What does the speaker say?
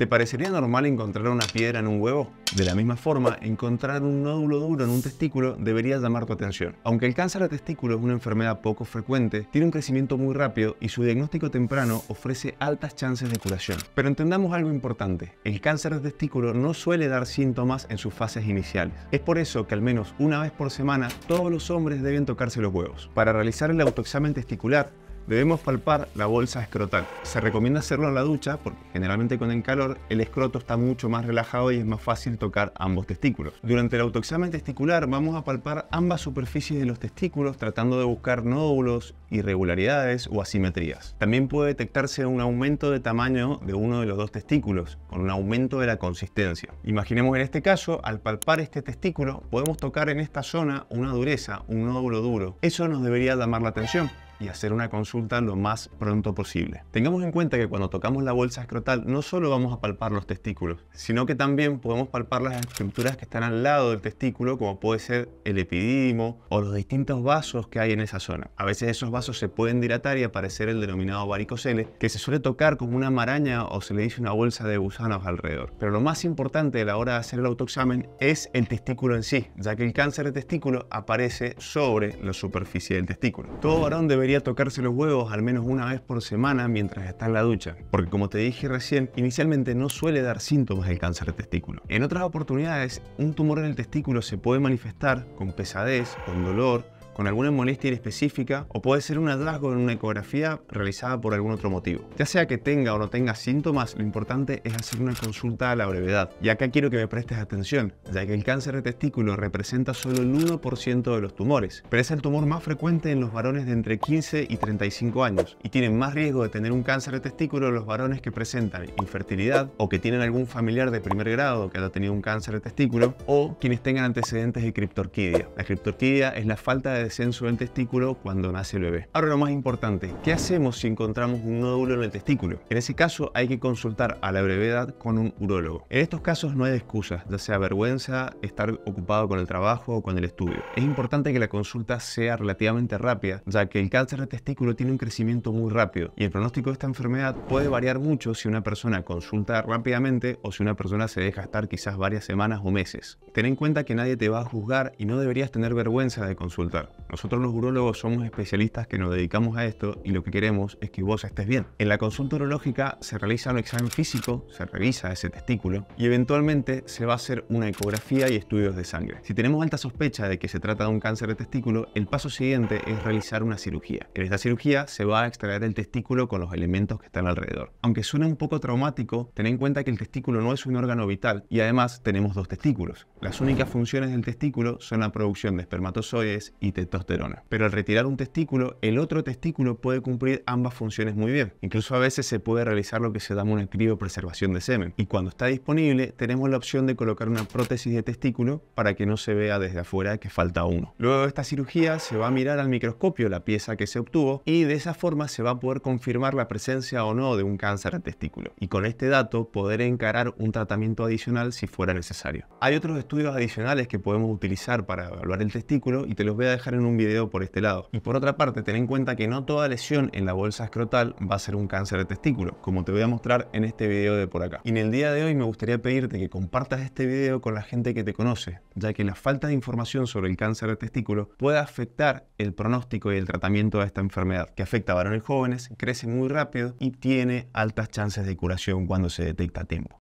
¿Te parecería normal encontrar una piedra en un huevo? De la misma forma, encontrar un nódulo duro en un testículo debería llamar tu atención. Aunque el cáncer de testículo es una enfermedad poco frecuente, tiene un crecimiento muy rápido y su diagnóstico temprano ofrece altas chances de curación. Pero entendamos algo importante, el cáncer de testículo no suele dar síntomas en sus fases iniciales. Es por eso que al menos una vez por semana todos los hombres deben tocarse los huevos. Para realizar el autoexamen testicular, Debemos palpar la bolsa escrotal. Se recomienda hacerlo en la ducha porque generalmente con el calor el escroto está mucho más relajado y es más fácil tocar ambos testículos. Durante el autoexamen testicular vamos a palpar ambas superficies de los testículos tratando de buscar nódulos, irregularidades o asimetrías. También puede detectarse un aumento de tamaño de uno de los dos testículos con un aumento de la consistencia. Imaginemos en este caso, al palpar este testículo podemos tocar en esta zona una dureza, un nódulo duro. Eso nos debería llamar la atención y hacer una consulta lo más pronto posible. Tengamos en cuenta que cuando tocamos la bolsa escrotal no solo vamos a palpar los testículos, sino que también podemos palpar las estructuras que están al lado del testículo, como puede ser el epidimo o los distintos vasos que hay en esa zona. A veces esos vasos se pueden dilatar y aparecer el denominado varicocele, que se suele tocar como una maraña o se le dice una bolsa de gusanos alrededor. Pero lo más importante a la hora de hacer el autoexamen es el testículo en sí, ya que el cáncer de testículo aparece sobre la superficie del testículo. Todo varón debería tocarse los huevos al menos una vez por semana mientras está en la ducha, porque como te dije recién, inicialmente no suele dar síntomas del cáncer de testículo. En otras oportunidades, un tumor en el testículo se puede manifestar con pesadez, con dolor, con alguna molestia específica o puede ser un hallazgo en una ecografía realizada por algún otro motivo. Ya sea que tenga o no tenga síntomas, lo importante es hacer una consulta a la brevedad. Y acá quiero que me prestes atención, ya que el cáncer de testículo representa solo el 1% de los tumores, pero es el tumor más frecuente en los varones de entre 15 y 35 años y tienen más riesgo de tener un cáncer de testículo los varones que presentan infertilidad o que tienen algún familiar de primer grado que haya tenido un cáncer de testículo o quienes tengan antecedentes de criptorquidia. La criptorquidia es la falta de descenso del testículo cuando nace el bebé. Ahora lo más importante, ¿qué hacemos si encontramos un nódulo en el testículo? En ese caso hay que consultar a la brevedad con un urólogo. En estos casos no hay excusas, ya sea vergüenza, estar ocupado con el trabajo o con el estudio. Es importante que la consulta sea relativamente rápida, ya que el cáncer de testículo tiene un crecimiento muy rápido y el pronóstico de esta enfermedad puede variar mucho si una persona consulta rápidamente o si una persona se deja estar quizás varias semanas o meses. Ten en cuenta que nadie te va a juzgar y no deberías tener vergüenza de consultar. Nosotros los urólogos somos especialistas que nos dedicamos a esto y lo que queremos es que vos estés bien. En la consulta urológica se realiza un examen físico, se revisa ese testículo y eventualmente se va a hacer una ecografía y estudios de sangre. Si tenemos alta sospecha de que se trata de un cáncer de testículo, el paso siguiente es realizar una cirugía. En esta cirugía se va a extraer el testículo con los elementos que están alrededor. Aunque suene un poco traumático, ten en cuenta que el testículo no es un órgano vital y además tenemos dos testículos. Las únicas funciones del testículo son la producción de espermatozoides y testosterona. Pero al retirar un testículo, el otro testículo puede cumplir ambas funciones muy bien. Incluso a veces se puede realizar lo que se llama una criopreservación de semen. Y cuando está disponible, tenemos la opción de colocar una prótesis de testículo para que no se vea desde afuera que falta uno. Luego de esta cirugía se va a mirar al microscopio la pieza que se obtuvo y de esa forma se va a poder confirmar la presencia o no de un cáncer de testículo. Y con este dato poder encarar un tratamiento adicional si fuera necesario. Hay otros estudios adicionales que podemos utilizar para evaluar el testículo y te los voy a dejar en un video por este lado. Y por otra parte, ten en cuenta que no toda lesión en la bolsa escrotal va a ser un cáncer de testículo, como te voy a mostrar en este video de por acá. Y en el día de hoy me gustaría pedirte que compartas este video con la gente que te conoce, ya que la falta de información sobre el cáncer de testículo puede afectar el pronóstico y el tratamiento de esta enfermedad, que afecta a varones jóvenes, crece muy rápido y tiene altas chances de curación cuando se detecta a tiempo.